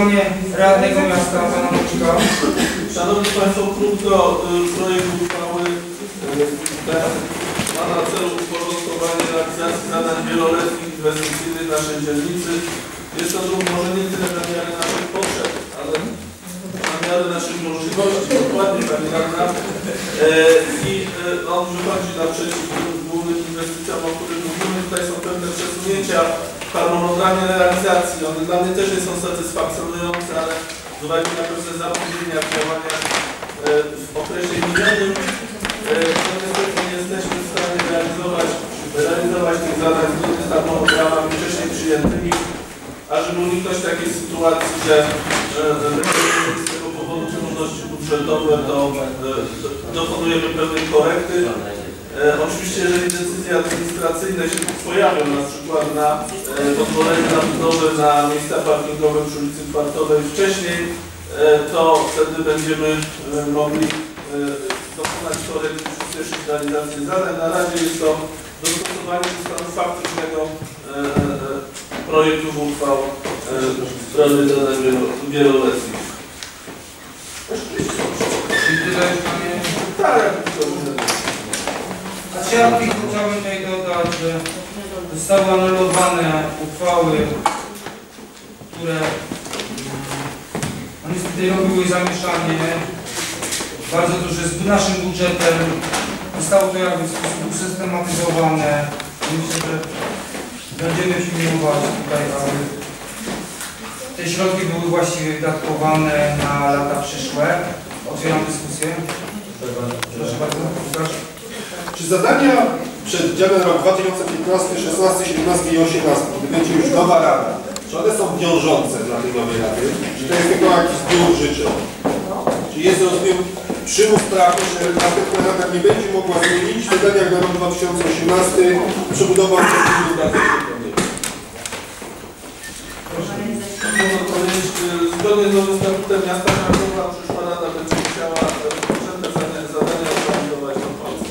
zreferowanie radnego miasta pana Muczka. Szanowni Państwo, krótko projekt uchwały ma na celu uporządkowanie realizacji zadań wieloletnich inwestycyjnych naszej dzielnicy. Jest to druk może nie tyle na miarę naszych potrzeb, ale na miarę naszych możliwości, dokładnie Pani Radna. E, I e, on wychodzi naprzeciw głównym inwestycjom, o których mówimy. Tutaj są pewne przesunięcia harmonogramie realizacji. One dla mnie też nie są satysfakcjonujące, ale z uwagi na pewne zapóźnienia w działaniach e, w okresie minionym, e, no niestety nie jesteśmy w stanie realizować, realizować tych zadań zgodnie z harmonogramami wcześniej przyjętymi, a żeby uniknąć takiej sytuacji, że e, mieli z tego powodu trudności budżetowe, to e, do- dokonujemy pewnej korekty. E, oczywiście, jeżeli decyzje administracyjne się pojawią, na przykład na e, pozwolenie na budowę na miejsca parkingowe przy ulicy Kwartowej wcześniej, e, to wtedy będziemy mogli dokonać korekty przyspieszyć realizację zadań. Na razie jest to dostosowanie do stanu faktycznego e, projektów uchwał w sprawie zadań wielo- wieloletnich. Ja tylko chciałbym tutaj dodać, że zostały anulowane uchwały, które no niestety robiły zamieszanie bardzo duże z naszym budżetem. Zostało to jakby w sposób usystematyzowane. Myślę, że będziemy pilnować tutaj, aby te środki były właściwie wydatkowane na lata przyszłe. Otwieram dyskusję. Proszę bardzo. Łukasz. Czy zadania przed działem rok 2015, 16, 17 i 18, gdy będzie już nowa rada, czy one są wiążące dla tej nowej rady? Czy to jest tylko jakiś zbiór życzeń? Czy jest, rozumiem, przymus prawny, że następna rada nie będzie mogła zmienić w zadaniach na rok 2018 przebudowa? Można powiedzieć, zgodnie z nowym statutem miasta Krakowa przyszła rada będzie musiała y, rozpoczęte zadania, zadania realizować do końca.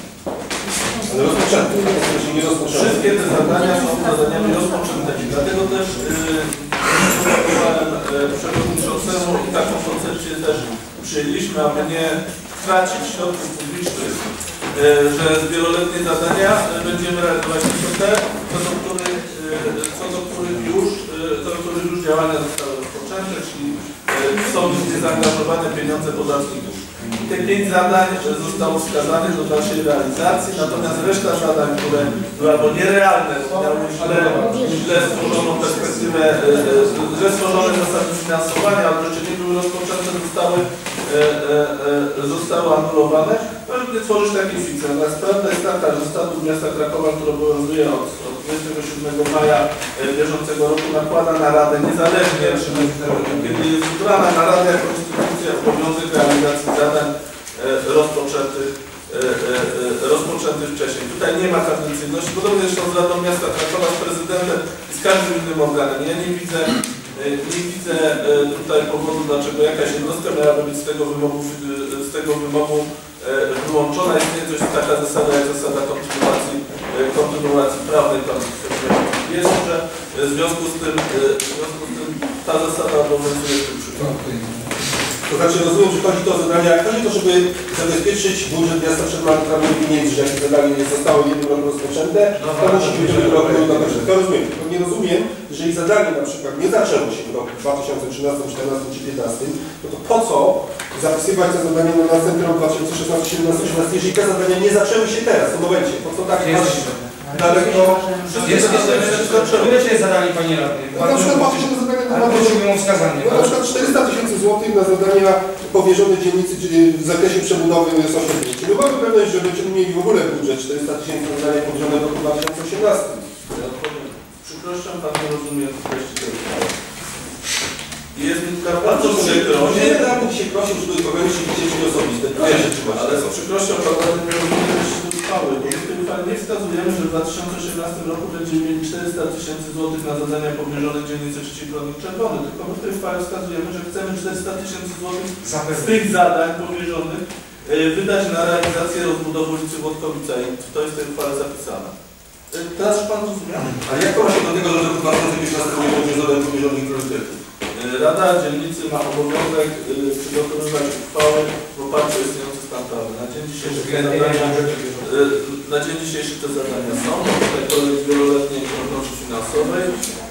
Wszystkie te zadania są zadaniami rozpoczętymi, dlatego też proponowałem przewodniczącemu i taką koncepcję też przyjęliśmy, aby nie tracić środków publicznych, y, że wieloletnie zadania y, będziemy realizować tylko te, co do których, y, co do których już, y, co do których już działania zostały rozpoczęte, czyli są w nie zaangażowane pieniądze podatników. Te pięć zadań zostało wskazanych do dalszej realizacji, natomiast reszta zadań, które były albo nierealne, miały źle, stworzoną perspektywę, y, y, źle stworzone zasady finansowania, albo jeszcze nie były rozpoczęte, zostały, y, zostały anulowane. No nie tworzyć takiej fikcji. Natomiast prawda jest taka, że statut miasta Krakowa, który obowiązuje od, od 27 maja bieżącego roku, nakłada na Radę niezależnie, czy kiedy jest wybrana na Radę jako instytucja obowiązek realizacji zadań y, rozpoczętych e, e, e, rozpoczęty wcześniej. Tutaj nie ma kadencyjności. Podobnie zresztą z Radą Miasta Krakowa, z prezydentem i z każdym innym organem. Ja nie widzę, e, nie widzę e, tutaj powodu, dlaczego jakaś jednostka miałaby być z tego wymogu, e, z tego wymogu wyłączona. Istnieje coś taka zasada jak zasada kontynuacji, kontynuacji prawnej. Jest, że w związku z tym, w związku z tym ta zasada obowiązuje w tym przypadku. To znaczy rozumiem, że chodzi to o zadania, chodzi to, żeby zabezpieczyć budżet miasta przed marnowaniem pieniędzy, że jakie zadanie nie zostało w jednym roku rozpoczęte, to musi być w tym roku dokończone. To rozumiem. Tylko nie rozumiem, jeżeli zadanie na przykład nie zaczęło się w roku 2013, 2014 czy 2015, to, to po co zapisywać te zadania na następny rok 2016, 2017, 2018, jeżeli te zadania nie zaczęły się teraz, w tym momencie. Po co tak patrzeć daleko? Ile się zadali Panie Radny? No, na przykład na prosiłbym o wskazanie. no, na przykład 400 tysięcy złotych na zadania powierzone dzielnicy, czyli w zakresie przebudowy sąsiedniej. Czy my mamy pewność, że będziemy mieli w ogóle budżet 400 tysięcy na zadania powierzone w roku 2018? Ja odpowiem. Przykrością Pan nie rozumie treści tej uchwały. Jest mi tak bardzo przykro. Nie będę Radny dzisiaj prosił, żeby ograniczyć wycieczki osobiste. Proszę trzymać. Ale z przykrością Pan Radny nie rozumie treści tej uchwały. Bo my w tej uchwale nie wskazujemy, że w 2018 roku będziemy mieli 400 tysięcy złotych na zadania powierzone dzielnicy Trzeci Kronik Czerwony. Tylko my w tej uchwale wskazujemy, że chcemy 400 tysięcy złotych z tych zadań powierzonych y, wydać na realizację rozbudowy ulicy Włodkowica i to jest w tej uchwale zapisane. Y, Teraz już Pan zrozumiał? Ale jak to się do tego, że w 2015 nie będzie żaden pomierzonych priorytetów? Y, Rada Dzielnicy ma obowiązek y, przygotowywać uchwały w oparciu o istniejące standardy. Na dzień dzisiejszy te zadania, y, na dzień dzisiejszy te zadania są, wieloletniej prognozy finansowej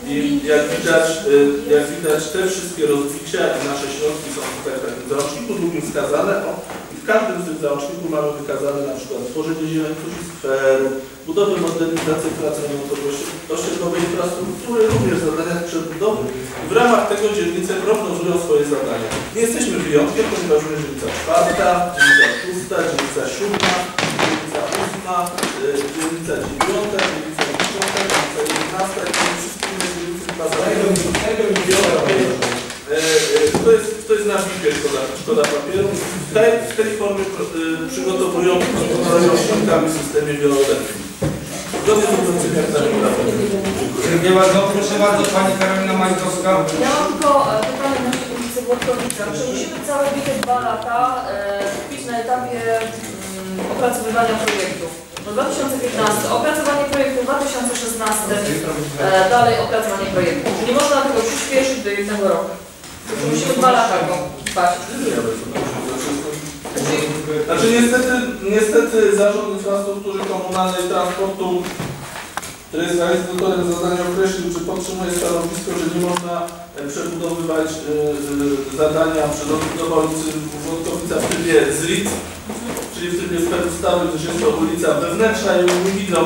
i jak widać, y, jak widać te wszystkie rozbicia i nasze środki są tutaj w takim załączniku drugim wskazane. O, i w każdym z tych załączników mamy wykazane na przykład tworzenie zielonych sfer, budowę modernizacji pracowniczej infrastruktury, również zadania przebudowy. W ramach tego dzielnice prognozują swoje zadania. Nie jesteśmy wyjątkiem, ponieważ również dzielnica czwarta, dzielnica szósta, dzielnica siódma, dzielnica ósma, y, dzielnica dziewiąta, dzielnica dziesiąta, dzielnica jedenasta i te wszystkie inne dzielnice chyba zadają E, e, To jest, wizjer szkoda, szkoda papieru. W tej, w tej formie e, przygotowują osiągami w systemie wieloletnim. Zgodnie z obowiązymi aktami prawem. Dziękuję bardzo. Proszę bardzo, Pani Karolina Majkowska. Ja mam tylko e, pytanie na ulicy Włodkowica. Czy musimy całe bite dwa lata e, kupić na etapie mm, opracowywania projektu? No 2015 opracowanie projektu, 2016 e, dalej opracowanie projektu. Czy nie można tego przyspieszyć do jednego roku? Czy musimy dwa lata go Znaczy niestety, niestety Zarząd Infrastruktury Komunalnej i Transportu, który jest realizatorem zadania określił, czy podtrzymuje stanowisko, że nie można e, przebudowywać e, zadania przez rozbudowę ulicy Włodkowica w trybie ZRIT, czyli w trybie specustawy, gdyż jest to ulica wewnętrzna i oni widzą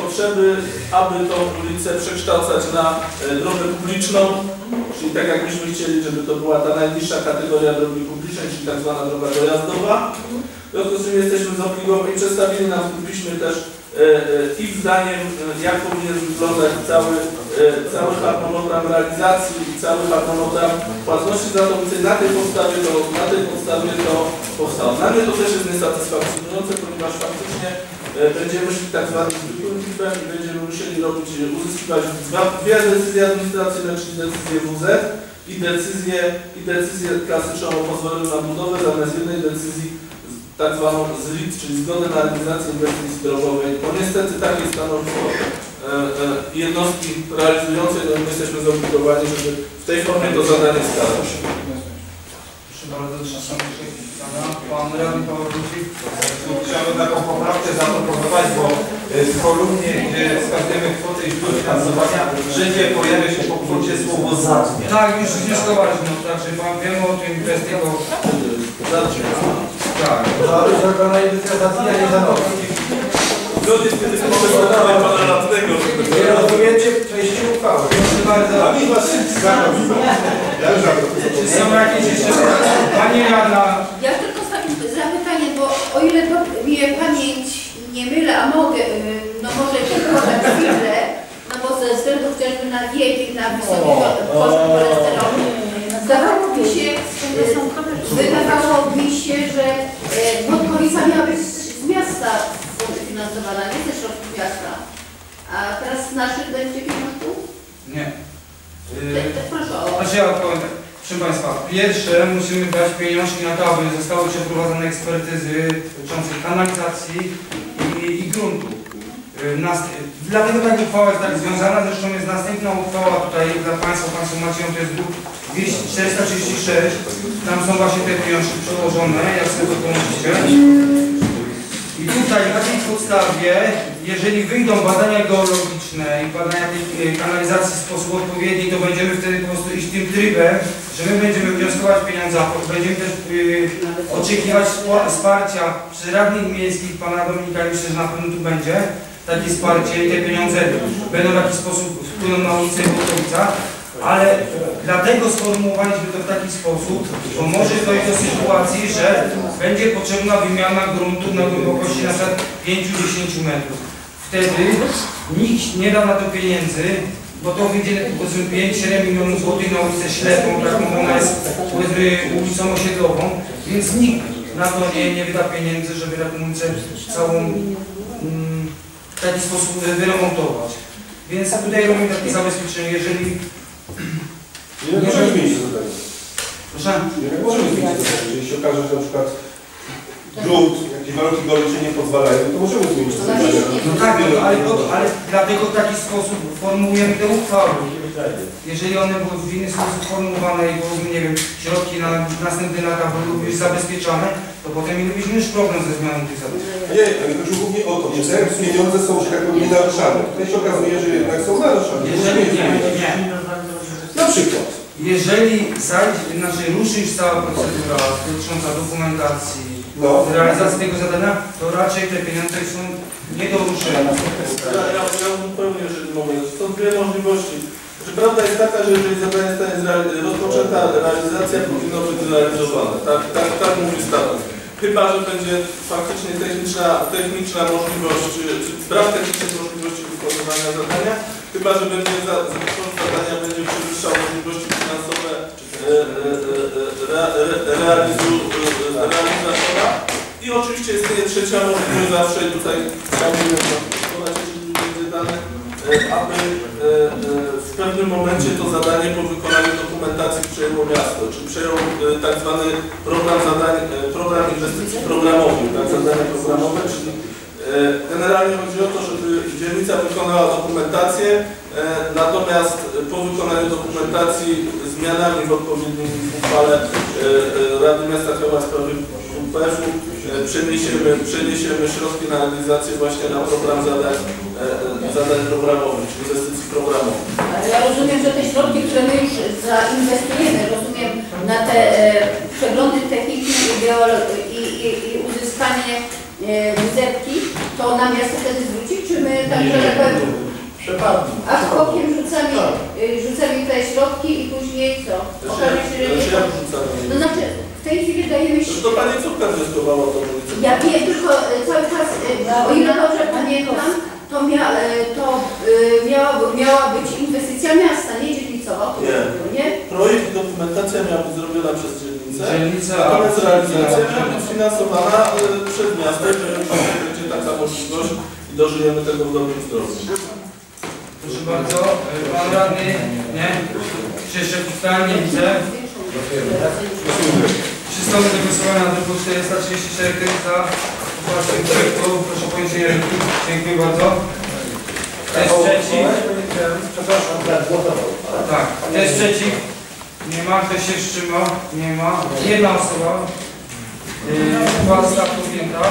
potrzeby, aby tą ulicę przekształcać na drogę publiczną, czyli tak jak myśmy chcieli, żeby to była ta najniższa kategoria drogi publicznej, czyli tak zwana droga dojazdowa. W związku z czym jesteśmy zobligowani i przedstawili nam w tym piśmie też e, e, ich zdaniem, e, jak powinien wyglądać cały, cały harmonogram realizacji i cały harmonogram płatności za to, na tej podstawie to, na tej podstawie to powstało. Dla mnie to też jest niesatysfakcjonujące, ponieważ faktycznie będziemy szli tak zwanym i będziemy musieli robić, e, uzyskiwać dwie decyzje administracyjne, czyli decyzję WZ i decyzję, i decyzję klasyczną o pozwoleniu na budowę zamiast jednej decyzji tak zwaną ZRIT, czyli zgodę na realizację inwestycji drogowej. Bo niestety takie stanowisko e, e, jednostki realizującej, no my jesteśmy zobligowani, żeby w tej formie to zadanie wskazać. Proszę bardzo. Pan Radny Paweł Wójcik. Chciałbym taką poprawkę zaproponować, bo w kolumnie, gdzie wskazujemy kwotę i źródło finansowania, wszędzie pojawia się po kwocie słowo zadnie. Tak, już wnioskowaliśmy, no, także Pan wiemy o tym bez tego. Tak. Zrobiona interpretacja nie zanosi. Zgodnie z tym pomysłem pana radnego, żeby Nie rozumiecie treści uchwały. Proszę bardzo. A mi was stanowi. Ja już mam Czy są jakieś jeszcze pytania? Pani Rada. Ja tylko zapytanie, bo o ile mnie pamięć nie mylę, a mogę, y, no może tylko tak chwilę, no bo ze względu chociażby na wiek i na wysoki poziom cholesterolu, zdawało mi się, y, wydawało mi się, że y, Wodkowica miała być z miasta finansowana, nie ze środków miasta. A teraz z naszych będzie pieniążków? Nie. Yy, Proszę o... Znaczy ja tak. Proszę Państwa, pierwsze musimy dać pieniążki na to, aby zostały przeprowadzone ekspertyzy dotyczące kanalizacji i, i gruntu. Nas- Dlatego ta uchwała jest tak związana, zresztą jest następna uchwała tutaj dla Państwa, Państwo macie ją, to jest druk 436, tam są właśnie te pieniążki przełożone, jak sobie to pomyślicie. I tutaj na tej podstawie, jeżeli wyjdą badania geologiczne i badania tej e, kanalizacji w sposób odpowiedni, to będziemy wtedy po prostu iść tym trybem, że my będziemy wnioskować pieniądze, będziemy też e, oczekiwać wsparcia przy radnych miejskich, pana Dominika myślę, że na pewno tu będzie takie wsparcie i te pieniądze będą w jakiś sposób wpłyną na ulicę Włodkowica, ale dlatego sformułowaliśmy to w taki sposób, bo może dojść do sytuacji, że będzie potrzebna wymiana gruntu na głębokości na przykład 5-10 metrów. Wtedy nikt nie da na to pieniędzy, bo to wyjdzie powiedzmy 5-7 milionów złotych na ulicę Ślepą, taką ona jest powiedzmy ulicą osiedlową, więc nikt na to nie, nie wyda pieniędzy, żeby taką ulicę całą mm, w taki sposób wyremontować. Więc tutaj robimy takie zabezpieczenie, jeżeli... Nie możemy zmienić to zadanie. Proszę? Nie możemy zmienić to zadanie. Jeżeli się okaże, że na przykład grunt, gdzie warunki geologiczne nie pozwalają, to możemy zmienić te zadania. No tak, no, ale, po, ale dlatego w taki sposób formułujemy te uchwały. Jeżeli one były w inny sposób formułowane i byłyby, nie wiem, środki na następne lata byłyby już zabezpieczane, to potem mielibyśmy już problem ze zmianą tych zadań. Nie, ale chodzi głównie o to, że te pieniądze są, że tak powiem, nienaruszane. Tutaj się okazuje, że jednak są naruszane. Jeżeli nie, zmienić. nie. Przykład. Jeżeli zajdzie, znaczy ruszy już cała procedura dotycząca dokumentacji, No. realizacji tego zadania, to raczej te pieniądze są nie do ruszenia. Ja, ja, ja zupełnie, jeżeli mogę, są dwie możliwości. Że prawda jest taka, że jeżeli zadanie zostanie rozpoczęta, realizacja powinno być zrealizowane. Tak, tak, tak mówi statut. Chyba, że będzie faktycznie techniczna, techniczna możliwość, czy, czy brak technicznej możliwości wykonywania zadania, chyba, że będzie za, za zadania będzie przewyższał możliwości finansowe e, e, e, realizatora. I oczywiście istnieje trzecia możliwość zawsze tutaj chciałbym przekonać, jeżeli będzie dane, aby w pewnym momencie to zadanie po wykonaniu dokumentacji przejęło miasto, czy przejął tak zwany program zadań, program inwestycji programowych, tak zadania programowe, czyli generalnie chodzi o to, żeby dzielnica wykonała dokumentację, e, natomiast po wykonaniu dokumentacji zmianami w odpowiednim uchwale e, e, Rady Miasta Krakowa w UPF-u e, przeniesiemy, przeniesiemy środki na realizację właśnie na program zadań, e, e, zadań programowych, czy inwestycji programowych. Ale ja rozumiem, że te środki, które my już zainwestujemy, rozumiem, na te e, przeglądy techniczne i, i, i, uzyskanie e, wizerki, to nam miasto wtedy zwróci, czy my tak, że tak powiem, Przepadnie. a skokiem rzucamy, e, rzucamy te środki i później co? Okaże się, że nie Znaczy, to. ja wrzucam. No znaczy, w tej chwili dajemy się... Zresztą Pani córka wnioskowała to Ja wiem, tylko e, cały czas, e, o ile dobrze pamiętam, to, mia, to miała, miała być inwestycja miasta, nie dzielnicowa. Nie. nie? Projekt i dokumentacja miała być zrobiona przez dzielnicę, Dzielnica, natomiast a- realizacja miała być finansowana przez miasto, że będzie taka możliwość i dożyjemy tego w dobrym zdrowiu. Proszę bardzo, e, pan radny, nie? Czy jeszcze pytanie widzę? Przystąpię do głosowania na drugą 434 kto jest za poparciem projektu. Proszę o poniesienie ręki. Dziękuję bardzo. Kto jest przeciw? Przepraszam, tak, jest przeciw? Nie ma. Kto się wstrzymał? Nie ma. Jedna osoba. Yy, Uchwała została podjęta.